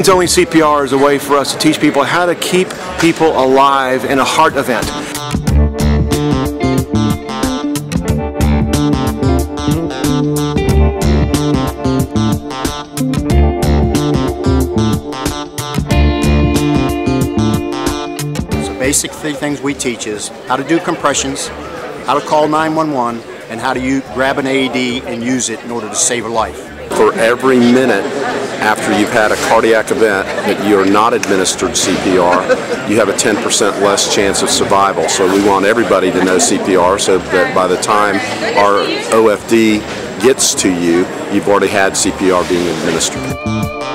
Hands-only CPR is a way for us to teach people how to keep people alive in a heart event. Basic three things we teach is how to do compressions, how to call 911, and how to grab an AED and use it in order to save a life. For every minute after you've had a cardiac event that you're not administered CPR, you have a 10% less chance of survival. So we want everybody to know CPR so that by the time our OFD gets to you, you've already had CPR being administered.